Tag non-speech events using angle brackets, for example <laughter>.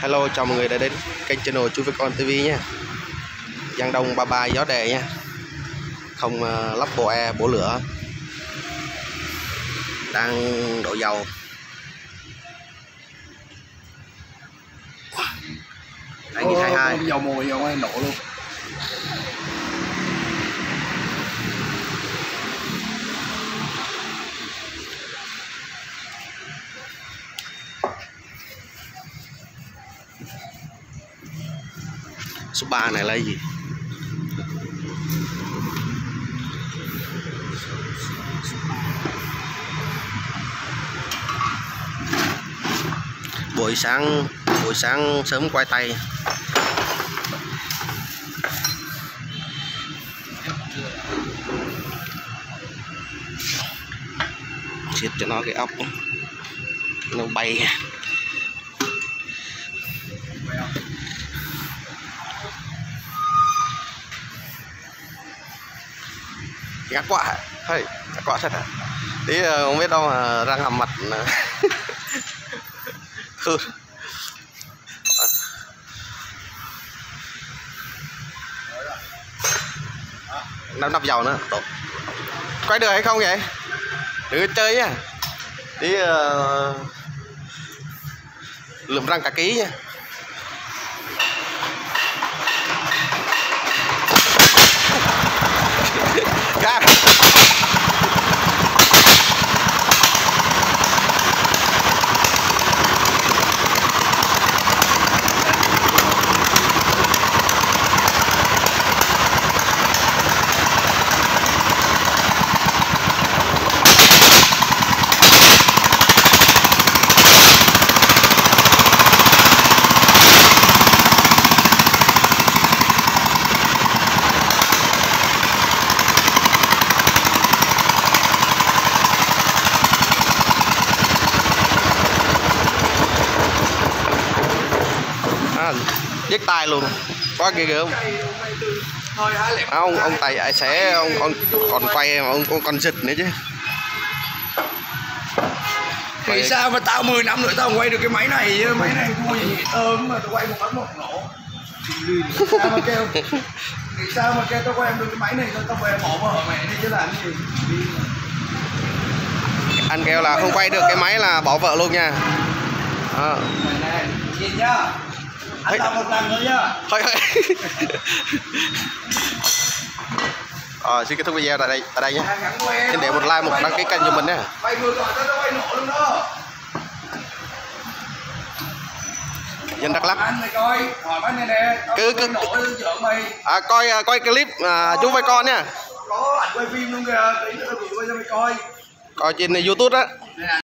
Hello chào mọi người đã đến kênh channel Chu với con TV nhé, Giang Đông 33 gió đề nha. Không uh, lắp bộ e bộ lửa. Đang đổ dầu. Anh nhìn 22 dầu mùi dầu ai nổ luôn. Số 3 này là gì? Buổi sáng buổi sáng sớm quay tay. Xịt cho nó cái ốc. Nó bay. Gắt quá hơi gắt quá thật à tí ờ, không biết đâu mà răng hàm mặt ờ, <laughs> hư năm nắp dầu nữa. Tốt. quay được hay không vậy? Đừng chơi nha tí uh, lượm răng cả ký nha à, dứt tay luôn. Quá ghê gớm. Ông ông tài sẽ ông ông còn quay mà ông, ông còn giật nữa chứ. Nghĩ sao mà tao 10 năm nữa tao quay được cái máy này chứ? Máy này gì tôm mà tao quay một phát một nổ. Sao mà kêu Nghĩ sao mà kêu tao quay được cái máy này tao tao quay bỏ vợ mẹ đi chứ làm gì? Anh kêu là không quay được cái máy là bỏ vợ luôn nha. À, nhìn nhá Anh làm một lần thôi nhá. Thôi thôi. Ờ, xin kết thúc video tại đây tại đây nhé. Xin để một like một đăng ký kênh cho mình nhé. Đó. Dân đắk lắc Cứ- cứ- à, coi à, coi clip à, chú với con nha. Có ảnh quay phim luôn kìa, nữa coi trên youtube á. Nè